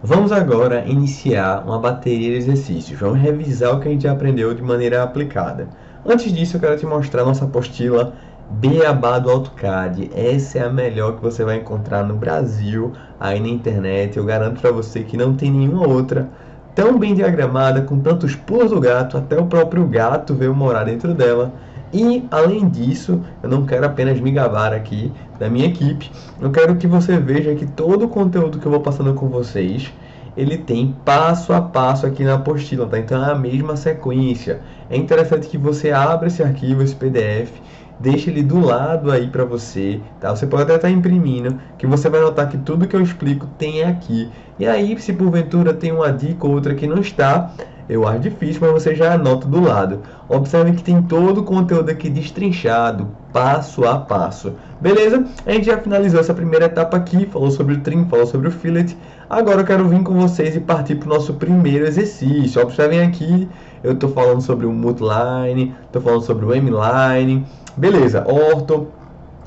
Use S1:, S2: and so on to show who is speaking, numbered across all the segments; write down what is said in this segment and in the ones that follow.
S1: Vamos agora iniciar uma bateria de exercícios. Vamos revisar o que a gente aprendeu de maneira aplicada. Antes disso, eu quero te mostrar nossa apostila Beabá do AutoCAD. Essa é a melhor que você vai encontrar no Brasil, aí na internet. Eu garanto para você que não tem nenhuma outra tão bem diagramada, com tantos pulos do gato, até o próprio gato veio morar dentro dela. E além disso, eu não quero apenas me gabar aqui da minha equipe, eu quero que você veja que todo o conteúdo que eu vou passando com vocês, ele tem passo a passo aqui na apostila, tá? Então é a mesma sequência. É interessante que você abra esse arquivo, esse PDF, deixe ele do lado aí para você, tá? Você pode até estar imprimindo, que você vai notar que tudo que eu explico tem aqui. E aí, se porventura tem uma dica ou outra que não está, eu acho difícil, mas você já anota do lado. Observe que tem todo o conteúdo aqui destrinchado, passo a passo. Beleza? A gente já finalizou essa primeira etapa aqui, falou sobre o trim, falou sobre o fillet. Agora eu quero vir com vocês e partir para o nosso primeiro exercício. Observem aqui, eu estou falando sobre o multiline, estou falando sobre o M-line. Beleza, orto,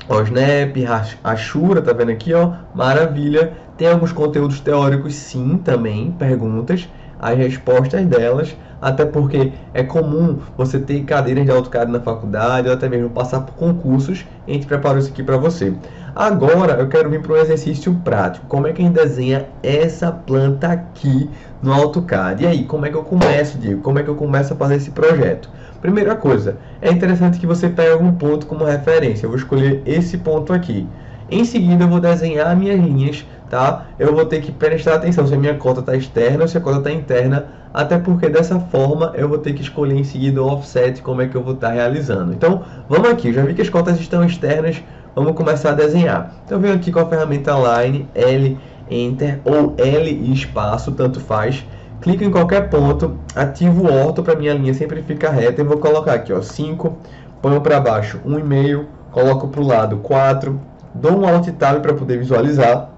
S1: o Snap, Ashura, tá vendo aqui, ó? Maravilha. Tem alguns conteúdos teóricos sim, também, perguntas as respostas delas, até porque é comum você ter cadeiras de AutoCAD na faculdade ou até mesmo passar por concursos, a gente preparou isso aqui para você. Agora eu quero vir para um exercício prático. Como é que a gente desenha essa planta aqui no AutoCAD? E aí, como é que eu começo, Diego? Como é que eu começo a fazer esse projeto? Primeira coisa, é interessante que você pegue algum ponto como referência. Eu vou escolher esse ponto aqui. Em seguida, eu vou desenhar minhas linhas tá? Eu vou ter que prestar atenção se a minha cota está externa ou se a cota está interna, até porque dessa forma eu vou ter que escolher em seguida o offset, como é que eu vou estar tá realizando. Então, vamos aqui, já vi que as cotas estão externas, vamos começar a desenhar. Então, eu venho aqui com a ferramenta Line, L, Enter ou L e espaço, tanto faz. Clico em qualquer ponto, ativo o orto para minha linha sempre ficar reta e vou colocar aqui, ó, 5, ponho para baixo 1,5, coloco para o lado 4, dou um Alt Tab para poder visualizar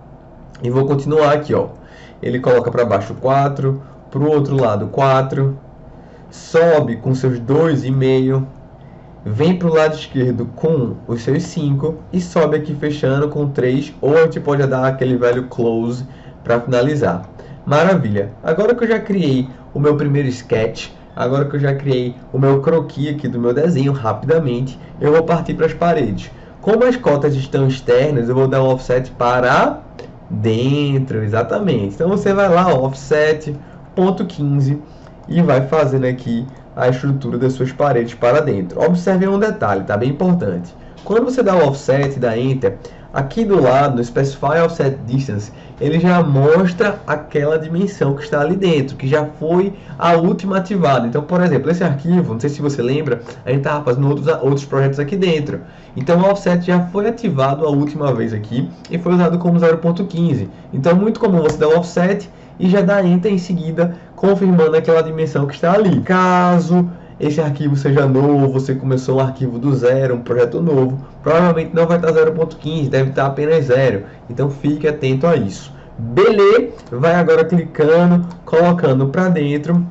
S1: e vou continuar aqui, ó. Ele coloca para baixo 4, para o outro lado 4, sobe com seus 2,5, vem para o lado esquerdo com os seus 5 e sobe aqui fechando com 3, ou a gente pode dar aquele velho close para finalizar. Maravilha! Agora que eu já criei o meu primeiro sketch, agora que eu já criei o meu croquis aqui do meu desenho rapidamente, eu vou partir para as paredes. Como as cotas estão externas, eu vou dar um offset para Dentro, exatamente. Então você vai lá, offset, ponto 15 e vai fazendo aqui a estrutura das suas paredes para dentro. Observe um detalhe, tá bem importante. Quando você dá o offset, dá enter, aqui do lado, no Specify Offset Distance, ele já mostra aquela dimensão que está ali dentro, que já foi a última ativada. Então, por exemplo, esse arquivo, não sei se você lembra, a gente estava fazendo outros, outros projetos aqui dentro. Então, o offset já foi ativado a última vez aqui e foi usado como 0.15. Então, é muito comum você dar o offset e já dar enter em seguida, confirmando aquela dimensão que está ali. Caso esse arquivo seja novo, você começou um arquivo do zero, um projeto novo, provavelmente não vai estar 0.15, deve estar apenas zero. Então fique atento a isso. Beleza? Vai agora clicando, colocando para dentro.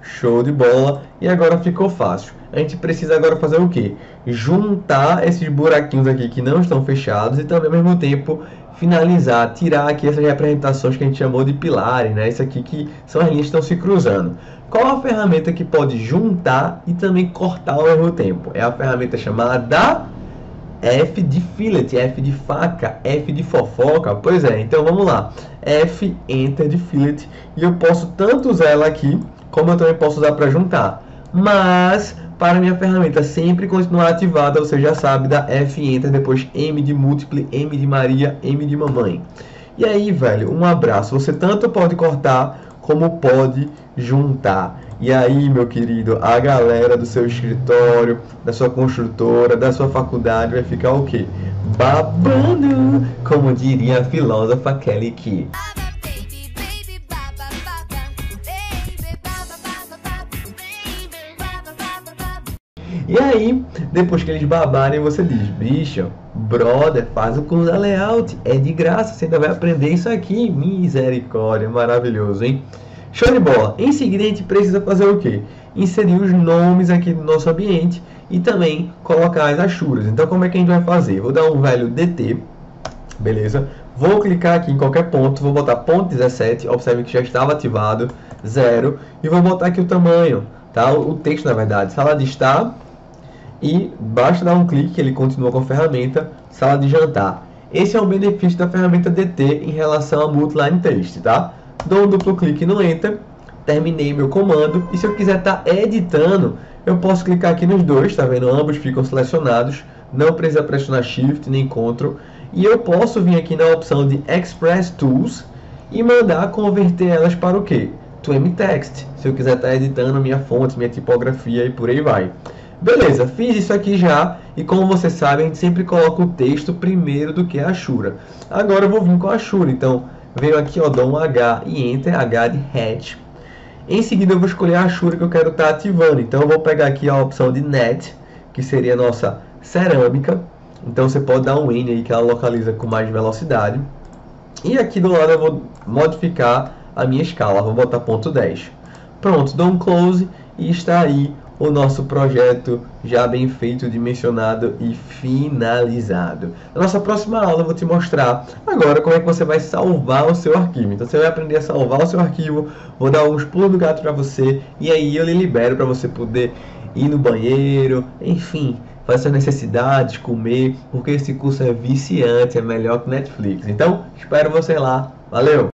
S1: Show de bola. E agora ficou fácil. A gente precisa agora fazer o que? Juntar esses buraquinhos aqui que não estão fechados e também ao mesmo tempo finalizar, tirar aqui essas representações que a gente chamou de pilares, né? Isso aqui que são as linhas que estão se cruzando. Qual a ferramenta que pode juntar e também cortar ao mesmo tempo? É a ferramenta chamada F de fillet, F de faca, F de fofoca. Pois é, então vamos lá. F, Enter de fillet. E eu posso tanto usar ela aqui, como eu também posso usar para juntar. Mas, para minha ferramenta sempre continuar ativada, você já sabe, da F, Enter, depois M de múltiplo, M de Maria, M de mamãe. E aí, velho, um abraço. Você tanto pode cortar como pode juntar. E aí, meu querido, a galera do seu escritório, da sua construtora, da sua faculdade vai ficar o quê? Babando, como diria a filósofa Kelly Key. E aí, depois que eles babarem, você diz, bicho, brother, faz o curso da layout, é de graça, você ainda vai aprender isso aqui, misericórdia, maravilhoso, hein? Show de bola! Em seguida, a gente precisa fazer o quê? Inserir os nomes aqui do nosso ambiente e também colocar as achuras. Então, como é que a gente vai fazer? Vou dar um velho DT, beleza? Vou clicar aqui em qualquer ponto, vou botar ponto 17, observe que já estava ativado, zero, e vou botar aqui o tamanho, tá? O texto, na verdade, sala de estar, e basta dar um clique, ele continua com a ferramenta, sala de jantar. Esse é o benefício da ferramenta DT em relação a Multiline Text, tá? Dou um duplo clique no Enter, terminei meu comando, e se eu quiser estar tá editando, eu posso clicar aqui nos dois, tá vendo? Ambos ficam selecionados, não precisa pressionar Shift nem Ctrl, e eu posso vir aqui na opção de Express Tools e mandar converter elas para o que? To Text, se eu quiser estar tá editando minha fonte, minha tipografia e por aí vai. Beleza, fiz isso aqui já e como vocês sabem, a gente sempre coloca o texto primeiro do que a Ashura. Agora eu vou vir com a Ashura, então venho aqui, ó, dou um H e Enter, H de Hatch. Em seguida eu vou escolher a Ashura que eu quero estar tá ativando, então eu vou pegar aqui a opção de Net, que seria a nossa cerâmica, então você pode dar um N aí que ela localiza com mais velocidade. E aqui do lado eu vou modificar a minha escala, vou botar ponto 10. Pronto, dou um close e está aí o nosso projeto já bem feito, dimensionado e finalizado. Na nossa próxima aula eu vou te mostrar agora como é que você vai salvar o seu arquivo. Então você vai aprender a salvar o seu arquivo, vou dar alguns pulos do gato para você e aí eu lhe libero para você poder ir no banheiro, enfim, fazer suas necessidades, comer, porque esse curso é viciante, é melhor que Netflix. Então, espero você lá. Valeu!